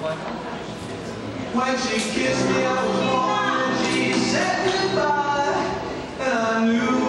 When she kissed me, I was born, and she said goodbye, and I knew